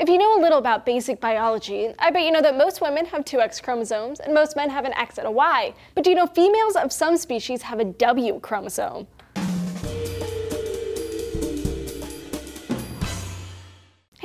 If you know a little about basic biology, I bet you know that most women have two X chromosomes and most men have an X and a Y. But do you know females of some species have a W chromosome?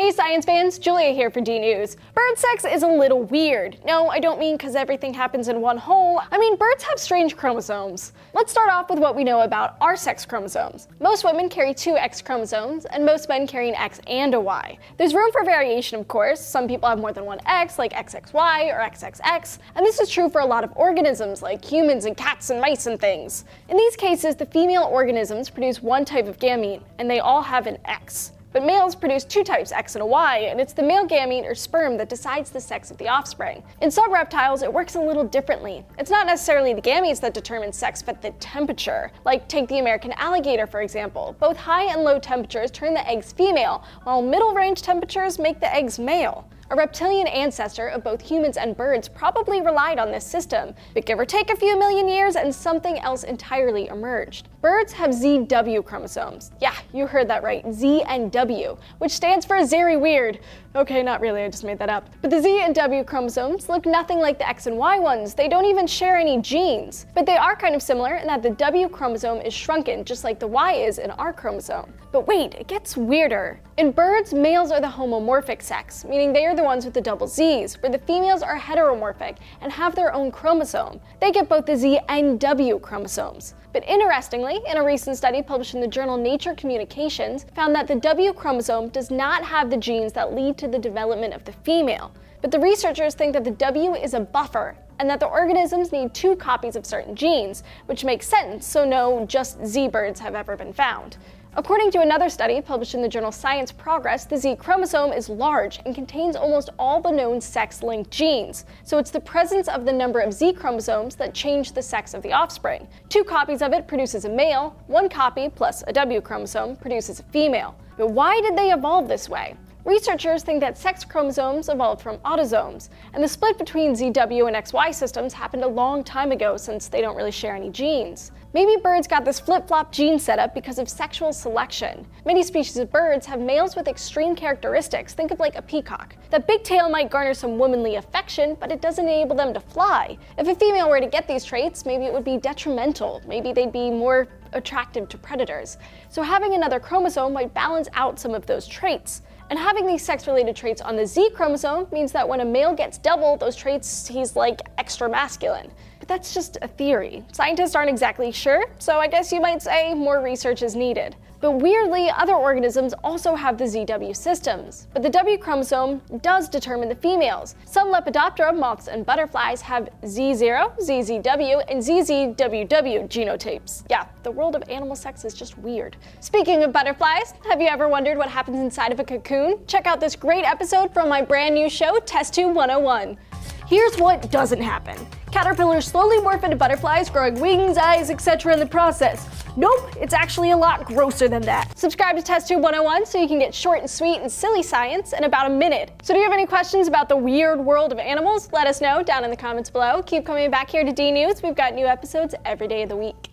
Hey science fans, Julia here for DNews. Bird sex is a little weird. No, I don't mean because everything happens in one hole. I mean birds have strange chromosomes. Let's start off with what we know about our sex chromosomes. Most women carry two X chromosomes, and most men carry an X and a Y. There's room for variation, of course. Some people have more than one X, like XXY or XXX, and this is true for a lot of organisms, like humans and cats and mice and things. In these cases, the female organisms produce one type of gamete, and they all have an X. But males produce two types, X and a Y, and it's the male gamete or sperm that decides the sex of the offspring. In some reptiles, it works a little differently. It's not necessarily the gametes that determine sex, but the temperature. Like take the American alligator, for example. Both high and low temperatures turn the eggs female, while middle range temperatures make the eggs male. A reptilian ancestor of both humans and birds probably relied on this system, but give or take a few million years and something else entirely emerged. Birds have ZW chromosomes. Yeah, you heard that right, Z and W, which stands for very weird. Okay, not really, I just made that up. But the Z and W chromosomes look nothing like the X and Y ones. They don't even share any genes. But they are kind of similar in that the W chromosome is shrunken, just like the Y is in our chromosome. But wait, it gets weirder. In birds, males are the homomorphic sex, meaning they are the ones with the double Zs, where the females are heteromorphic and have their own chromosome. They get both the Z and W chromosomes. But interestingly, in a recent study published in the journal Nature Communications, found that the W chromosome does not have the genes that lead to the development of the female. But the researchers think that the W is a buffer, and that the organisms need two copies of certain genes, which makes sense, so no just Z birds have ever been found. According to another study published in the journal Science Progress, the Z chromosome is large and contains almost all the known sex-linked genes. So it's the presence of the number of Z chromosomes that change the sex of the offspring. Two copies of it produces a male, one copy plus a W chromosome produces a female. But why did they evolve this way? Researchers think that sex chromosomes evolved from autosomes, and the split between ZW and XY systems happened a long time ago since they don't really share any genes. Maybe birds got this flip-flop gene setup because of sexual selection. Many species of birds have males with extreme characteristics, think of like a peacock. That big tail might garner some womanly affection, but it doesn't enable them to fly. If a female were to get these traits, maybe it would be detrimental. Maybe they'd be more attractive to predators. So having another chromosome might balance out some of those traits. And having these sex-related traits on the Z chromosome means that when a male gets double those traits, he's like extra masculine. But that's just a theory. Scientists aren't exactly sure, so I guess you might say more research is needed. But weirdly, other organisms also have the ZW systems. But the W chromosome does determine the females. Some Lepidoptera, moths, and butterflies have Z0, ZZW, and ZZWW genotypes. Yeah, the world of animal sex is just weird. Speaking of butterflies, have you ever wondered what happens inside of a cocoon? Check out this great episode from my brand new show, Test Tube 101. Here's what doesn't happen. Caterpillars slowly morph into butterflies, growing wings, eyes, etc. in the process. Nope, it's actually a lot grosser than that. Subscribe to TestTube 101 so you can get short and sweet and silly science in about a minute. So do you have any questions about the weird world of animals? Let us know down in the comments below. Keep coming back here to DNews. We've got new episodes every day of the week.